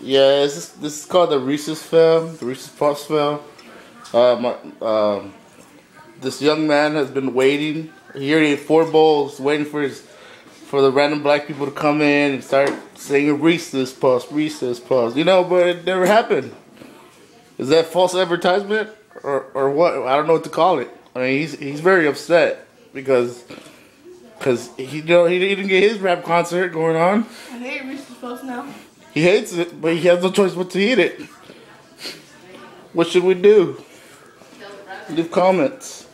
Yeah, this is, this is called the Reese's Film, the Reese's Puffs Film. Uh, um, this young man has been waiting. He already ate four bowls, waiting for his for the random black people to come in and start saying Reese's Puffs, Reese's Puffs. You know, but it never happened. Is that false advertisement or or what? I don't know what to call it. I mean, he's he's very upset because because he you know he didn't even get his rap concert going on. I hate Reese's Puffs now. He hates it, but he has no choice but to eat it. What should we do? Leave comments.